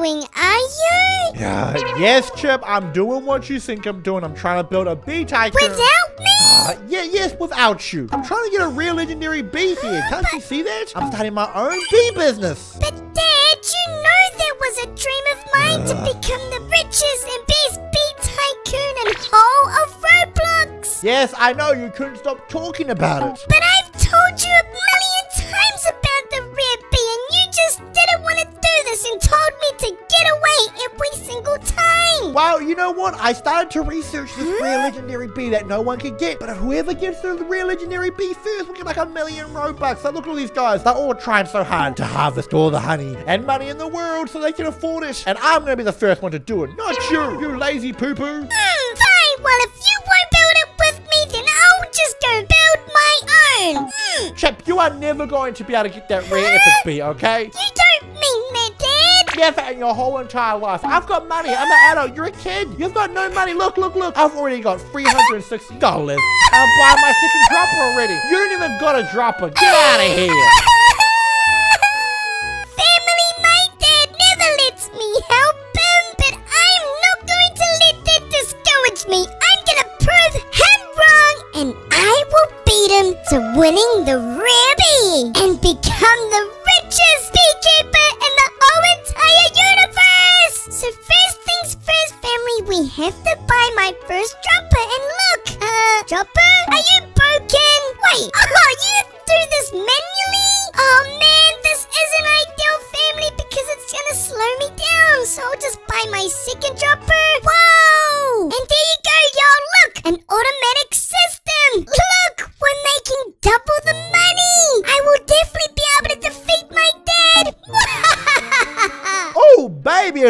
doing, are you? Yeah, yes, Chip, I'm doing what you think I'm doing. I'm trying to build a bee tycoon. Without me? Uh, yeah, yes, without you. I'm trying to get a real legendary bee here. Can't you see that? I'm starting my own bee business. But Dad, you know that was a dream of mine to become the richest and best bee tycoon in whole of Roblox. Yes, I know, you couldn't stop talking about it. But I've Well, you know what? I started to research this rare legendary bee that no one could get. But whoever gets the rare legendary bee first will get like a million Robux. So look at all these guys. They're all trying so hard to harvest all the honey and money in the world so they can afford it. And I'm going to be the first one to do it, not you, you lazy poo-poo. Hmm, fine. Well, if you won't build it with me, then I'll just go build my own. Hmm. Chip, you are never going to be able to get that rare epic bee, okay? You don't mean that, Dad. Never in your whole entire life. I've got money. I'm an adult. You're a kid. You've got no money. Look, look, look. I've already got $360. I'll buy my second dropper already. You don't even got a dropper. Get out of here. Family, my dad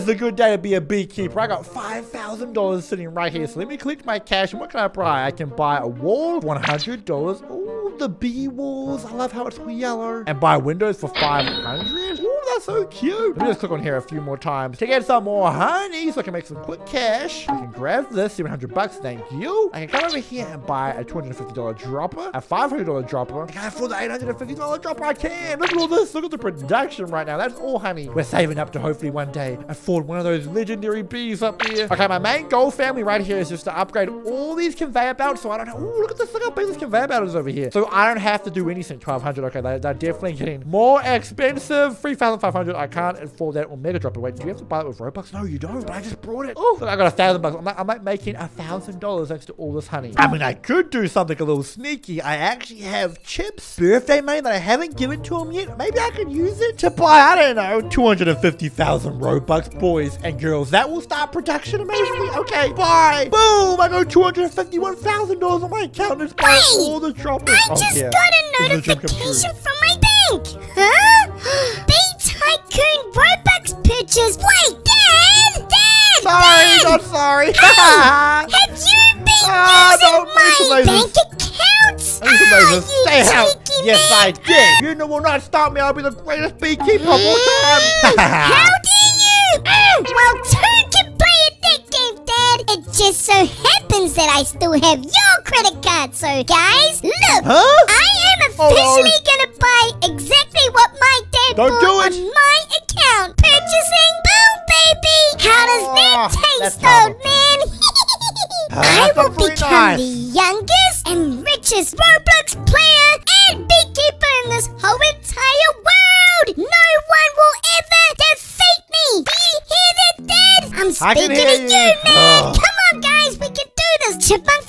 it's a good day to be a beekeeper. I got $5,000 sitting right here. So let me collect my cash. And what can I buy? I can buy a wall, $100. Oh, the bee walls. I love how it's all yellow. And buy windows for 500 Oh, that's so cute. Let me just click on here a few more times to get some more honey so I can make some quick cash. I can grab this, 700 bucks. Thank you. I can come over here and buy a $250 dropper, a $500 dropper. Can I afford the $850 dropper? I can. Look at all this. Look at the production right now. That's all honey. We're saving up to hopefully one day afford one of those legendary bees up here. Okay, my main goal family right here is just to upgrade all these conveyor belts so I don't have... Ooh, look at this. Look how big this conveyor belt is over here. So I don't have to do anything. 1200 Okay, they're, they're definitely getting more expensive. 3500 I can't afford that on Mega Dropper. Wait, do you have to buy it with Robux? No, you don't. But I just brought it. Oh, look, I got a thousand bucks. I'm like, I'm like making a thousand dollars thanks to all this honey. I mean, I could do something a little sneaky. I actually have Chip's birthday money that I haven't given to him yet. Maybe I could use it to buy, I don't know, 250,000 Robux, boys and girls. That will start production amazingly. Okay, bye. Boom, I got $251,000 on my account. Let's buy Wait, all the droppers. I Oh, just yeah. got a This is a dream come true. notification from my bank. Huh? Bee Tycoon Robux purchase. Wait, Dad! Dad! Sorry, Dad! not sorry. Have you been Ah, using my bank accounts? Thank you, Ah, you Stay out. Yes. I did. You know will not stop me. I'll be the greatest beekeeper of all time. How dare you? Well, two game, It just so happens that I still have your credit card. So, guys, look. Huh? I am Hold on. officially gonna buy exactly what my dad Don't bought do on my account. Purchasing, boom, baby. How does Oh, that taste, old man? Ah, I will become nice. the youngest and richest Roblox player and beekeeper in this whole speaking hear to you. you, man. Oh. Come on, guys, we can do this. Chipmunk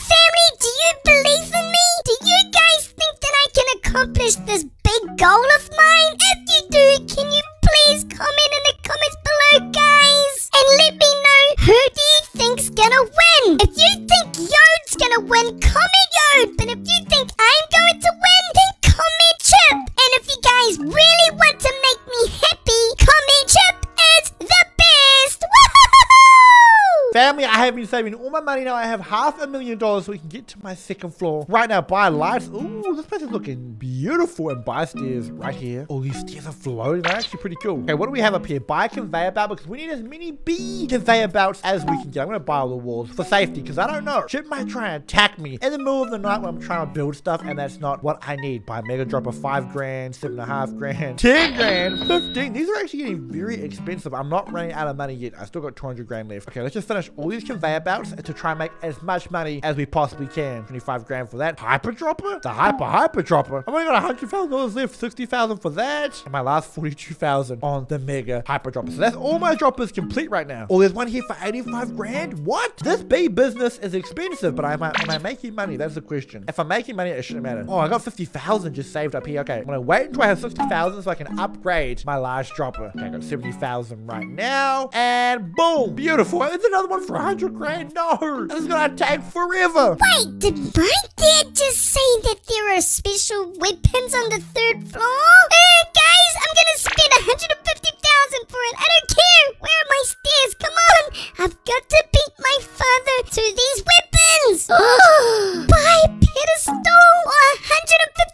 I have been saving all my money now. I have half a million dollars so we can get to my second floor. Right now, buy lights. Ooh, this place is looking beautiful. And buy stairs right here. All these stairs are floating. They're actually pretty cool. Okay, what do we have up here? Buy a conveyor belt because we need as many bee conveyor belts as we can get. I'm going to buy all the walls for safety because I don't know. Chip might try and attack me in the middle of the night when I'm trying to build stuff and that's not what I need. Buy a mega drop of five grand, seven and a half grand, 10 grand, 15. These are actually getting very expensive. I'm not running out of money yet. I still got 200 grand left. Okay, let's just finish all these conveyor belts to try and make as much money as we possibly can. 25 grand for that. Hyper dropper? The hyper hyper dropper. I've only got $100,000 left. 60,000 for that. And my last 42,000 on the mega hyper dropper. So that's all my droppers complete right now. Oh, there's one here for 85 grand? What? This bee business is expensive, but am I, am I making money? That's the question. If I'm making money, it shouldn't matter. Oh, I got 50,000 just saved up here. Okay, I'm gonna wait until I have 60,000 so I can upgrade my large dropper. Okay, I got 70,000 right now. And boom, beautiful. There's another one for 100 grand. No, this is gonna take forever. Wait, did my dad just say that there are special weapons on the third floor? Uh, guys, I'm gonna spend 150,000 for it. I don't care. Where are my stairs? Come on. I've got to beat my father to these weapons. buy pedestal or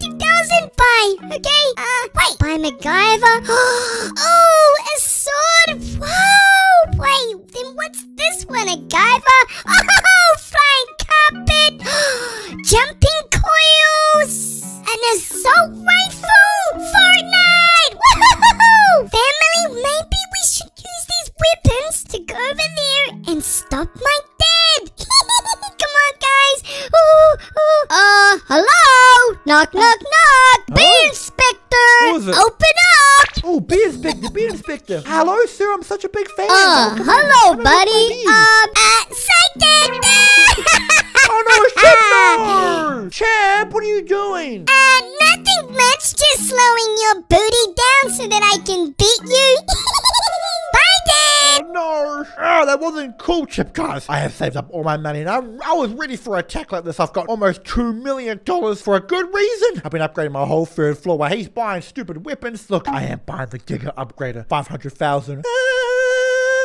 150,000 buy. Okay. Uh, wait. Buy MacGyver. bee. Hello, sir. I'm such a big fan. Uh, Come on, hello, come buddy. look at me. Um, uh, psychic. Oh no, Chip, no! Chip, what are you doing? Uh, nothing much. Just slowing your booty down so that I can beat you. Bye, Oh! Oh, ah, that wasn't cool, Chip, guys. I have saved up all my money and I, I was ready for a attack like this. I've got almost $2 million for a good reason. I've been upgrading my whole third floor while he's buying stupid weapons. Look, I am buying the Giga Upgrader. 500,000. Ah,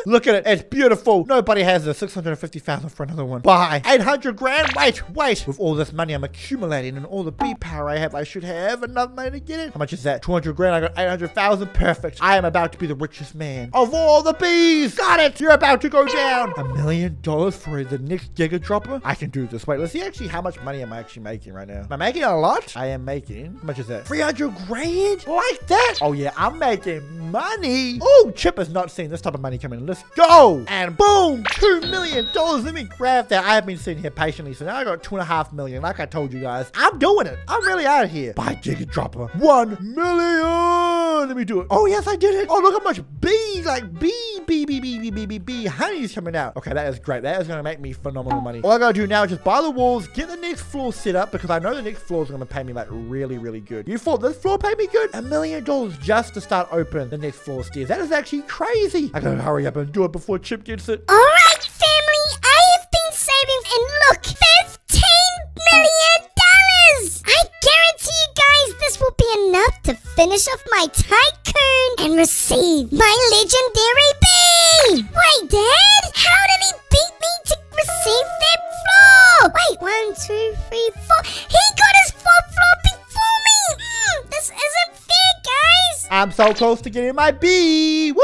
Look at it. It's beautiful. Nobody has this. 650,000 for another one. Buy. 800 grand. Wait, wait. With all this money I'm accumulating and all the bee power I have, I should have enough money to get it. How much is that? 200 grand. I got 800,000. Perfect. I am about to be the richest man of all the bees. Got it. You're about to go down. A million dollars for the next Giga Dropper? I can do this. Wait, let's see actually how much money am I actually making right now. Am I making a lot? I am making. How much is that? 300 grand? Like that? Oh yeah, I'm making money. Oh, Chip has not seen this type of money coming. Let's go. And boom, two million dollars. Let me grab that. I have been sitting here patiently. So now I got two and a half million. Like I told you guys, I'm doing it. I'm really out of here. Buy Giga Dropper. One million. Let me do it. Oh, yes, I did it. Oh, look how much bees, like bee, bee, bee, bee, bee, bee, bee, bee, honey's coming out. Okay, that is great. That is going to make me phenomenal money. All I got to do now is just buy the walls, get the next floor set up because I know the next floor is going to pay me like really, really good. You thought this floor paid me good? A million dollars just to start open the next floor stairs. That is actually crazy. I got to hurry up and do it before Chip gets it. All right, family. I have been saving, and look, fifteen million dollars. I guarantee you guys this will be enough to finish off my tycoon and receive my legendary bee. Wait, Dad, how did he beat me to receive that floor? Wait, one, two, three, four. He got his fourth floor before me. Mm, this isn't fair, guys. I'm so close to getting my bee. Woo!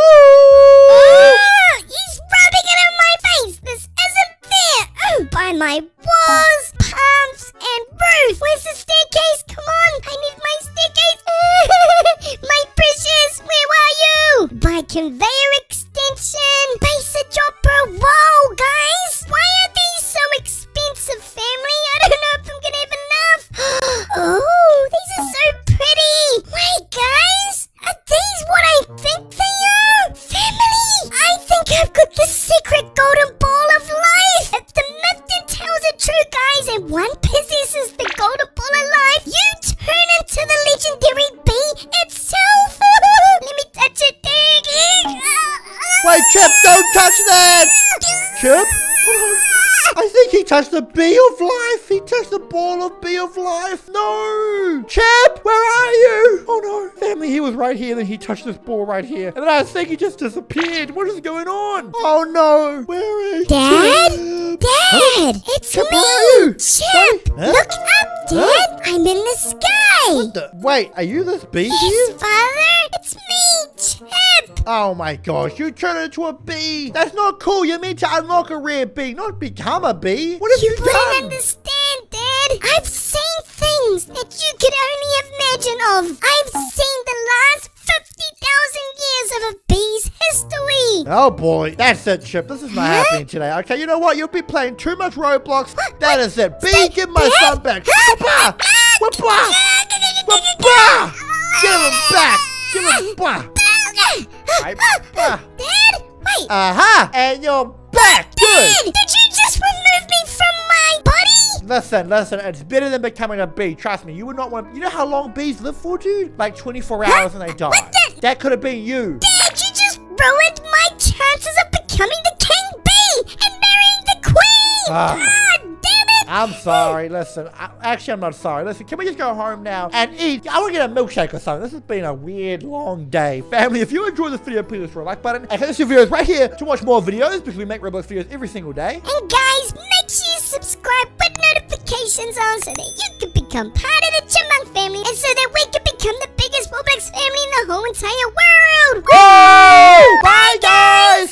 Chip, don't touch that! Chip? I think he touched the bee of life. He touched the ball of bee of life. No. Chip, where are you? Oh no. Family, he was right here. Then he touched this ball right here. And then I think he just disappeared. What is going on? Oh no. Where is Dad? Chip? Dad, it's Chip, where me! Chip, Huh? look up, Dad! Huh? I'm in the sky! The- wait, are you this bee Yes, here? Father! It's me, Chip! Oh my gosh, you turned into a bee. That's not cool. You mean to unlock a rare bee, not become a bee. What have You you, don't understand, Dad! I've seen things that you could only imagine of! I've seen the last 50,000 years of a bee's history! Oh boy, that's it, Chip. This is not Huh? happening today. Okay, you know what? You'll be playing too much Roblox. That is it. Bee, Stay- give my son back. Whoopah! Ah, Whoopah! Whoopah! Give him back. Give him back. I- ah. Dad, wait! Aha! And you're back. Good. Did you just remove me from my body? Listen, listen, it's better than becoming a bee. Trust me, you would not want. You know how long bees live for, dude? Like 24 hours and they die. What the- That could have been you. Dad, you just ruined my chances of becoming the king bee and marrying the queen! Ah. God damn it! I'm sorry. Listen, I, actually, I'm not sorry. Listen, can we just go home now and eat? I want to get a milkshake or something. This has been a weird, long day. Family, if you enjoyed this video, please hit the like button. And hit this videos right here to watch more videos because we make Roblox videos every single day. And guys, make sure you subscribe with notifications on so that you can become part of the Chipmunk family and so that we can become the biggest Roblox family in the whole entire world! Woo!